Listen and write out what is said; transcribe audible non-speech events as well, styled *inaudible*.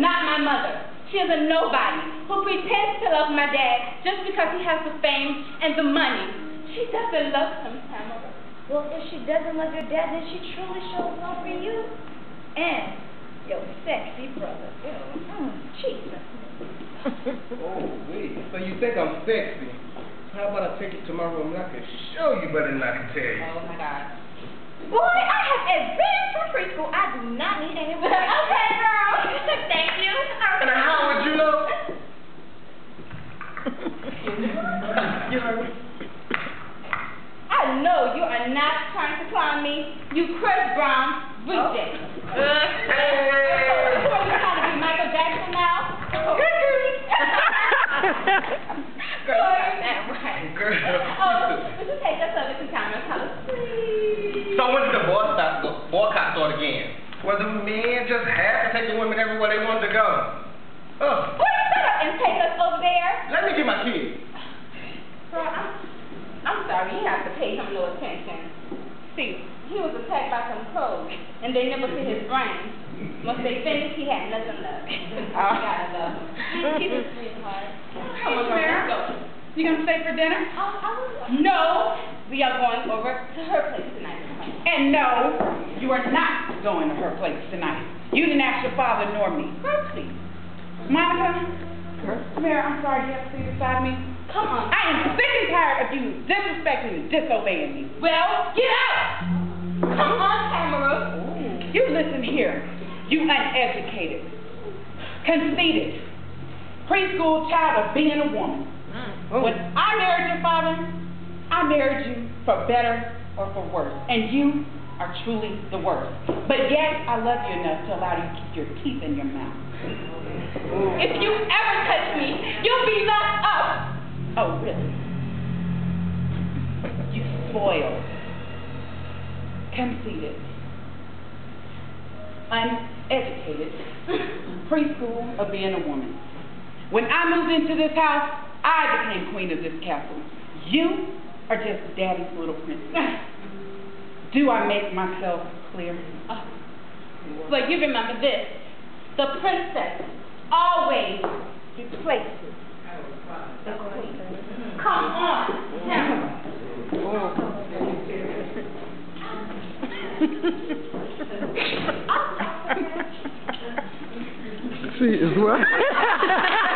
not my mother. She is a nobody who pretends to love my dad just because he has the fame and the money. She doesn't love him, Tamara. Well, if she doesn't love your dad, then she truly shows love for you. And your sexy brother. Mm, Jesus. *laughs* oh, wait. So you think I'm sexy? How about I take you to my room and I can show you better than I can tell you? Oh, my God. Boy, I have advanced from preschool. I do not need any *laughs* okay, girl. Thank you. And how would you know? you heard me? I know you are not trying to climb me, you Chris Brown reject. Oh. hey! So you trying to be Michael Jackson now? *laughs* Girl, that right. Girl. Oh, would you take us over to Thomas House, please? So when did the boycott, the boycott start again? Was the men just had to take the women everywhere they wanted to go? Oh. Boy, shut up and take us over there. Let me get my kid. Girl, I'm, I'm sorry, you have him no attention. See, he was attacked by some crows, and they never fit his brain. Once they finished, he had nothing left. I gotta love him. He's a sweetheart. Come on, girl, let's go. You gonna stay for dinner? Oh, I will. No, we are going over to her place tonight. And no, you are not going to her place tonight. You didn't ask your father nor me. Girl, please. Monica, come here. I'm sorry you have to sit beside me. Come on. I am sick and tired of you disrespecting and disobeying me. Well, get out! Come on, Tamara. You listen here. You uneducated, conceited, preschool child of being a woman. Mm. When I married your father, I married you for better or for worse. And you are truly the worst. But yet, I love you enough to allow you to keep your teeth in your mouth. If you ever touch me, you'll be locked up. Oh, really? Spoiled, conceited, uneducated, preschool of being a woman. When I moved into this house, I became queen of this castle. You are just daddy's little princess. *laughs* Do I make myself clear? Uh, but you remember this. The princess always replaces the queen. Come on. *laughs* See, is what? *laughs*